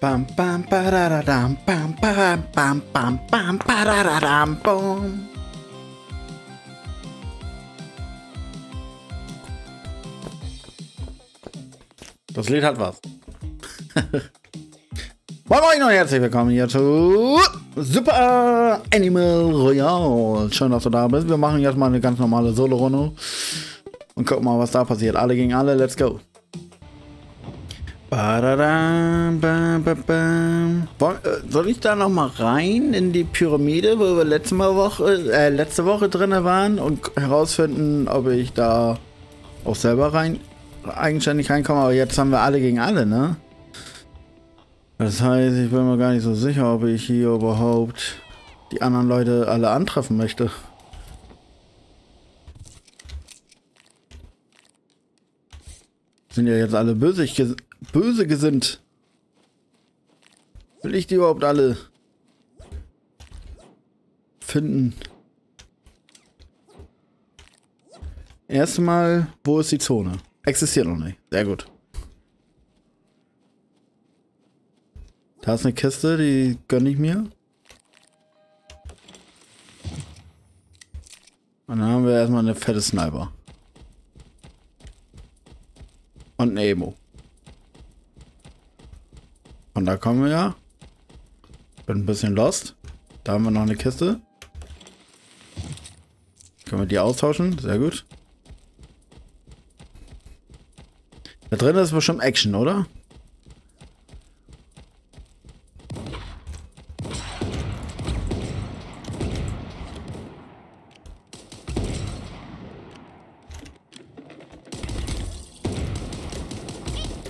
Bam, bam, bam, bam, bam, bam, bam. Das Lied hat was. Moin Moin und herzlich willkommen hier zu Super Animal Royale. Schön, dass du da bist. Wir machen jetzt mal eine ganz normale Solo-Runde und gucken mal, was da passiert. Alle gegen alle, let's go. Äh, Soll ich da noch mal rein in die Pyramide, wo wir letzte, Woche, äh, letzte Woche drin waren und herausfinden, ob ich da auch selber rein eigenständig reinkomme? Aber jetzt haben wir alle gegen alle, ne? Das heißt, ich bin mir gar nicht so sicher, ob ich hier überhaupt die anderen Leute alle antreffen möchte. Sind ja jetzt alle böse, böse gesinnt. Will ich die überhaupt alle finden? Erstmal, wo ist die Zone? Existiert noch nicht. Sehr gut. Da ist eine Kiste, die gönne ich mir. Und dann haben wir erstmal eine fette Sniper. Und eine Emo. Und da kommen wir ja. Bin ein bisschen lost. Da haben wir noch eine Kiste. Können wir die austauschen? Sehr gut. Da drin ist bestimmt Action, oder?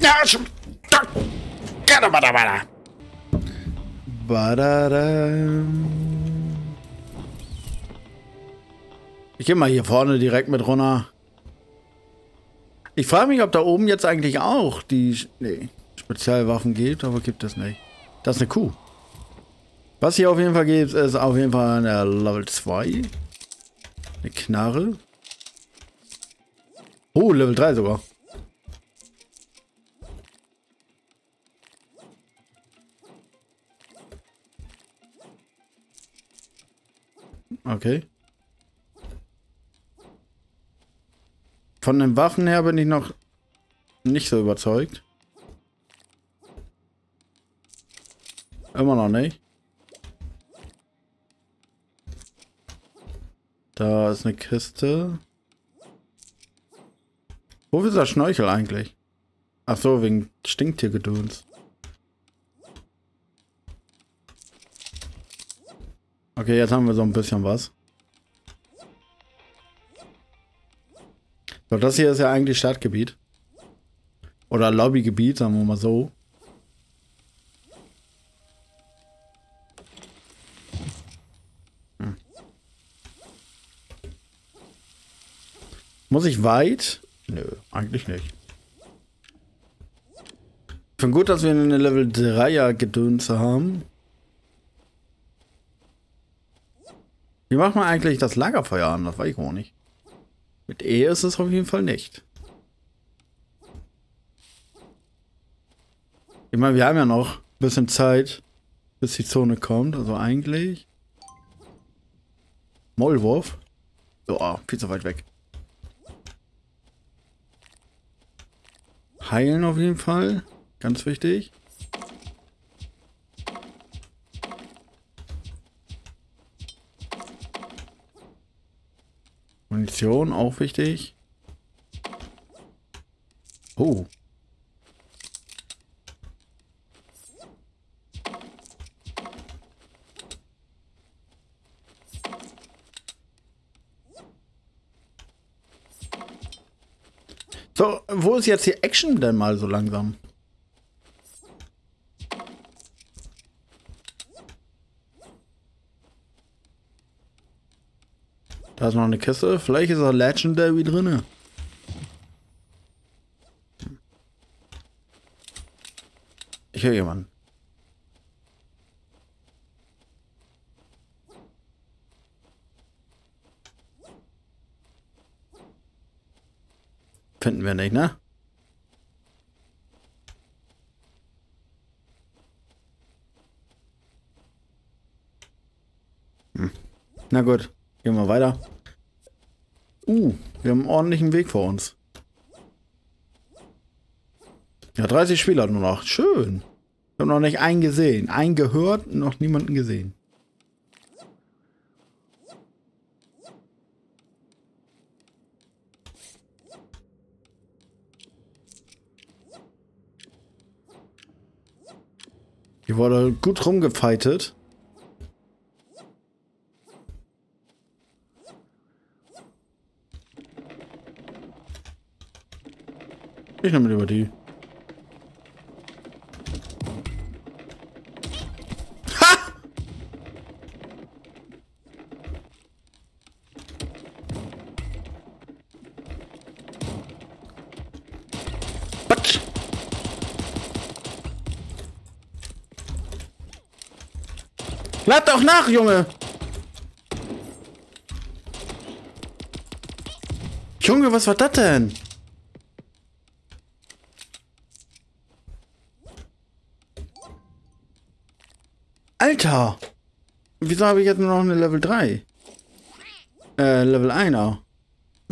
Ja, schon. Bada, bada, bada. Badadam. Ich gehe mal hier vorne direkt mit runter. Ich frage mich, ob da oben jetzt eigentlich auch die nee, Spezialwaffen gibt, aber gibt es nicht. Das ist eine Kuh. Was hier auf jeden Fall gibt, ist auf jeden Fall eine Level 2. Eine Knarre. Oh, Level 3 sogar. Okay. Von den Waffen her bin ich noch nicht so überzeugt. Immer noch nicht. Da ist eine Kiste. Wo ist der Schnorchel eigentlich? Ach so, wegen Stinktiergedöns. Okay, jetzt haben wir so ein bisschen was. So, das hier ist ja eigentlich Stadtgebiet. Oder Lobbygebiet, sagen wir mal so. Hm. Muss ich weit? Nö, eigentlich nicht. Ich finde gut, dass wir eine Level 3er Gedönse haben. Wie macht man eigentlich das Lagerfeuer an? Das weiß ich auch nicht. Mit E ist es auf jeden Fall nicht. Ich meine, wir haben ja noch ein bisschen Zeit, bis die Zone kommt. Also eigentlich. Maulwurf. Ja, viel zu weit weg. Heilen auf jeden Fall. Ganz wichtig. Munition, auch wichtig. Oh. So, wo ist jetzt die Action denn mal so langsam? Da ist noch eine Kiste. Vielleicht ist er Legendary drinne. Ich höre jemanden. Finden wir nicht, ne? Hm. Na gut gehen wir weiter. Uh, wir haben einen ordentlichen Weg vor uns. Ja, 30 Spieler nur noch. Schön. Ich habe noch nicht einen gesehen. Einen gehört, noch niemanden gesehen. Hier wurde gut rumgefeitet. Ich nehme lieber die. Lad doch nach, Junge! Junge, was war das denn? Alter! Wieso habe ich jetzt nur noch eine Level 3? Äh, Level 1 auch.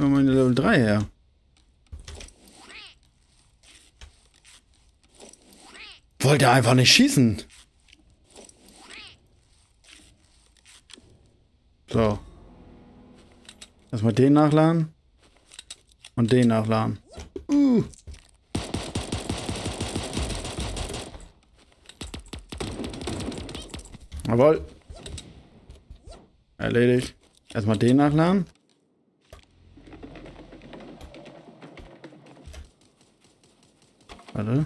Haben meine Level 3 her? Wollte einfach nicht schießen. So. Erstmal den nachladen. Und den nachladen. Uh. Jawohl. Erledigt. Erstmal den nachladen. Warte.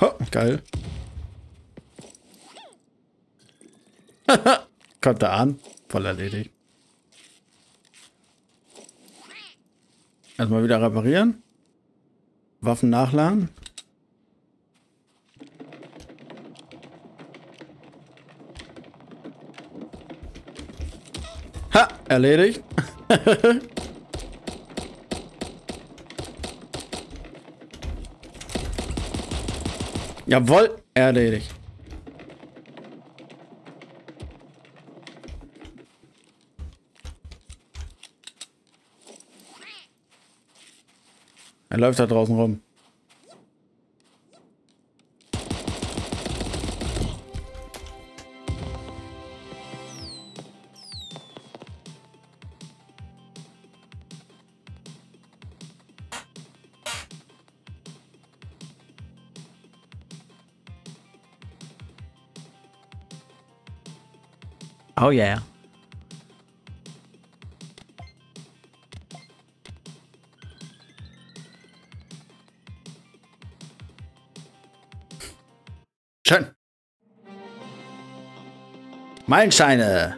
Ho, geil. Kommt da an. Voll erledigt. Erstmal wieder reparieren. Waffen nachladen. Ha, erledigt. Jawohl, erledigt. Er läuft da draußen rum. Oh yeah. Schön. Meilensteine.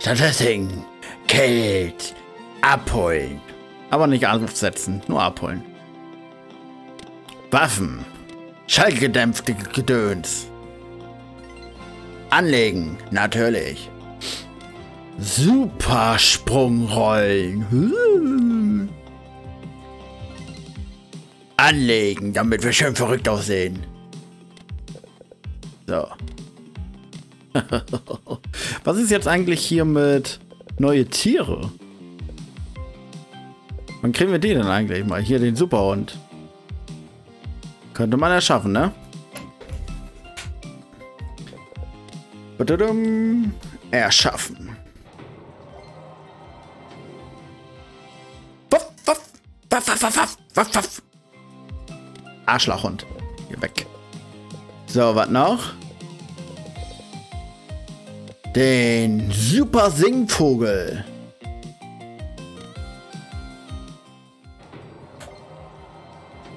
Stattdessen Geld abholen. Aber nicht aufsetzen, nur abholen. Waffen. Schallgedämpfte Gedöns. Anlegen, natürlich. Supersprungrollen. Anlegen, damit wir schön verrückt aussehen. So. Was ist jetzt eigentlich hier mit neue Tiere? Wann kriegen wir die denn eigentlich mal? Hier den Superhund. Könnte man erschaffen, ne? Erschaffen. Wuff, wuff, wuff, wuff, wuff. Arschlochhund. Hier weg. So, was noch? Den Super Singvogel.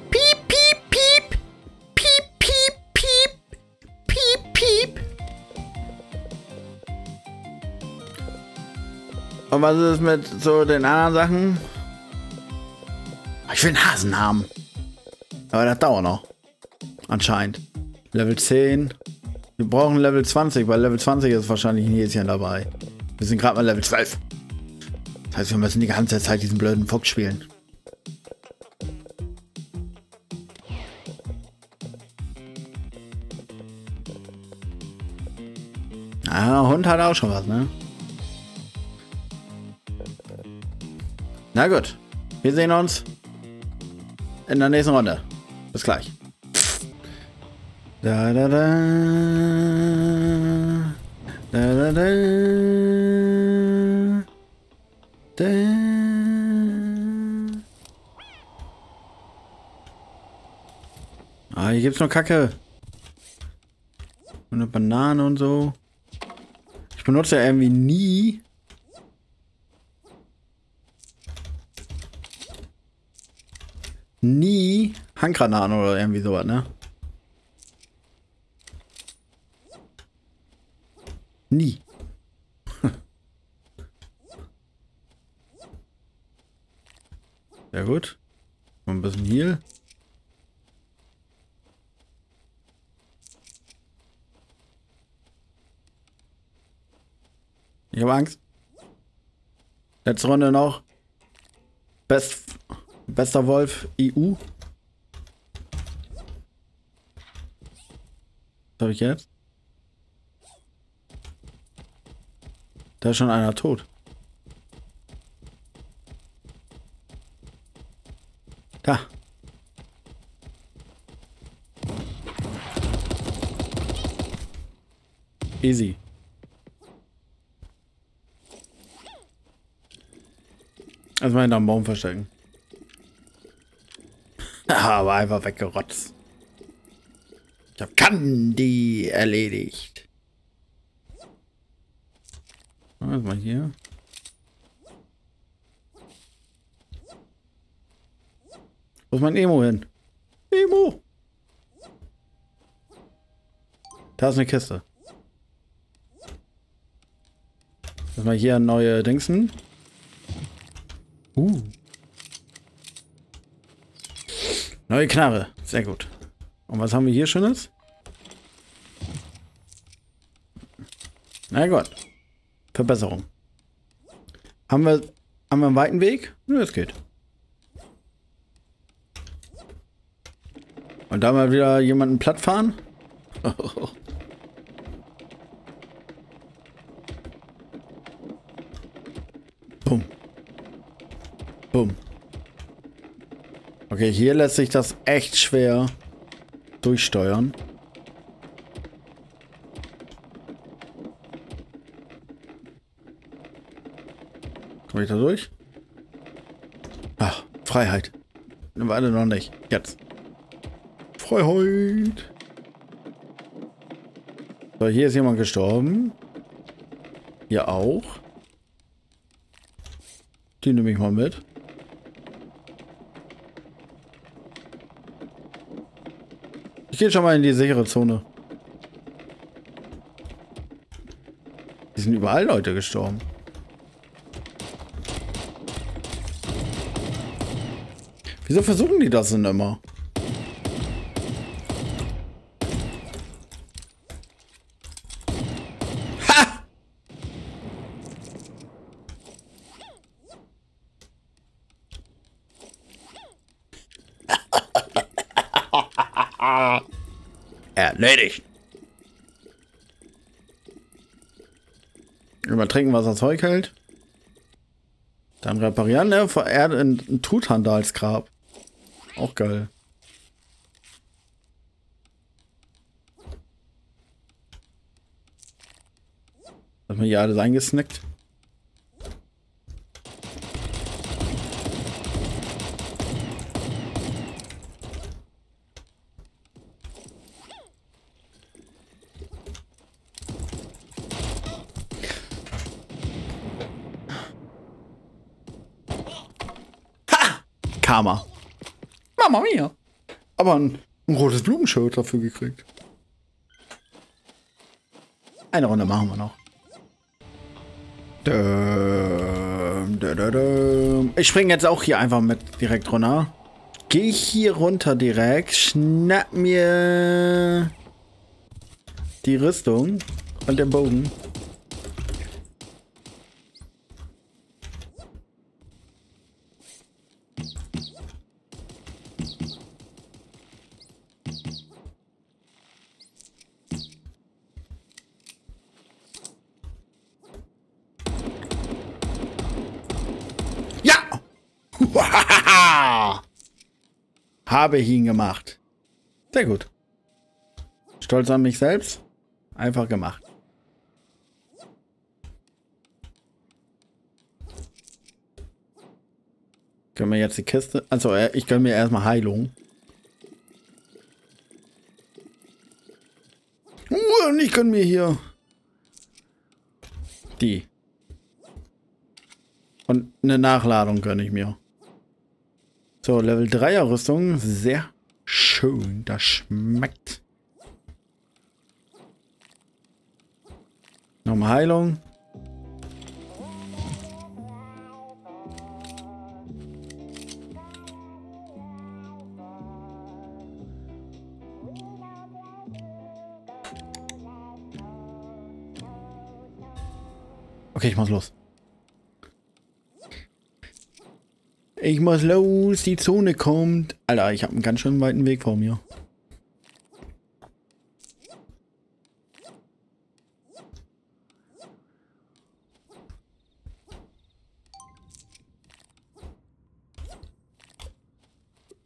Piep, piep, piep. Piep, piep, piep. Piep, piep. Und was ist mit so den anderen Sachen? Ich will einen Hasen haben. Aber das dauert noch. Anscheinend. Level 10. Wir brauchen Level 20, weil Level 20 ist wahrscheinlich ein Häschen dabei. Wir sind gerade mal Level 12. Das heißt, wir müssen die ganze Zeit diesen blöden Fuchs spielen. Ah, Hund hat auch schon was, ne? Na gut. Wir sehen uns in der nächsten Runde. Bis gleich. Da da da. Da da da. Da. Ah, hier gibt's nur Kacke. Und eine Banane und so. Ich benutze ja irgendwie nie nie Handgranaten oder irgendwie sowas, ne? Nie. Sehr gut. Mal ein bisschen Heal. Ich habe Angst. Letzte Runde noch. Best, bester Wolf EU. Was habe ich jetzt? Da ist schon einer tot. Da. Easy. Also mal hinterm Baum verstecken. Aber einfach weggerotzt. Ich hab Candy erledigt. Was mal hier? Wo ist mein Emo hin? Emo! Da ist eine Kiste. Lass mal hier neue Dingsen. Uh. Neue Knarre. Sehr gut. Und was haben wir hier Schönes? Na gut. Verbesserung. Haben wir, haben wir einen weiten Weg? Nö, es geht. Und da mal wieder jemanden platt fahren? Bumm. Bumm. Okay, hier lässt sich das echt schwer durchsteuern. Komme ich da durch? Ach, Freiheit. Warte noch nicht. Jetzt. Freiheit. So, hier ist jemand gestorben. Hier auch. Die nehme ich mal mit. Ich gehe schon mal in die sichere Zone. Hier sind überall Leute gestorben. Wieso versuchen die das denn immer? Ha! Erledigt. Immer trinken, was das Zeug hält. Dann reparieren, ne? Verehrt ein, ein Tuthandalsgrab. Auch geil. Hat man hier alles eingesnackt? Aber ein, ein rotes Blumenshirt dafür gekriegt. Eine Runde machen wir noch. Ich springe jetzt auch hier einfach mit direkt runter. Gehe ich hier runter direkt, schnapp mir die Rüstung und den Bogen. Habe ich ihn gemacht. Sehr gut. Stolz an mich selbst. Einfach gemacht. Können wir jetzt die Kiste... Also, ich gönne mir erstmal Heilung. Und ich gönne mir hier... Die. Und eine Nachladung gönne ich mir. So, Level 3er Rüstung. Sehr schön. Das schmeckt. Nochmal Heilung. Okay, ich muss los. Ich muss los, die Zone kommt. Alter, ich habe einen ganz schön weiten Weg vor mir.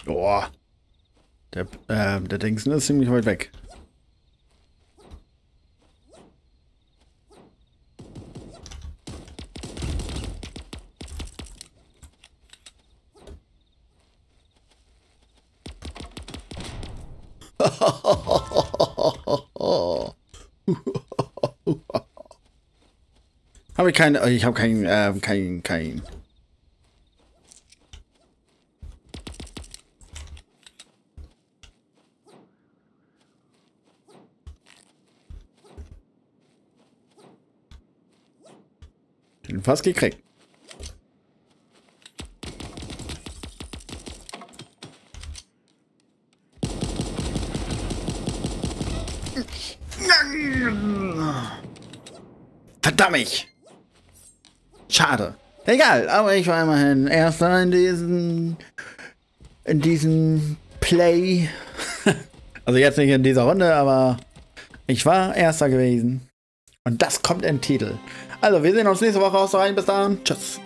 Boah. Der, äh, der Dingsen ist ziemlich weit weg. Habe ich keine, ich habe kein, äh, kein, kein. Den fast gekriegt. Verdammt! Schade. Egal, aber ich war immerhin erster in diesem in diesem Play. also jetzt nicht in dieser Runde, aber ich war erster gewesen. Und das kommt im Titel. Also, wir sehen uns nächste Woche aus rein. Bis dann. Tschüss.